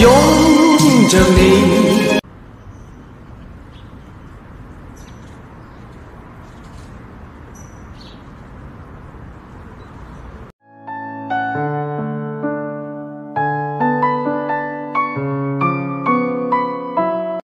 拥着你。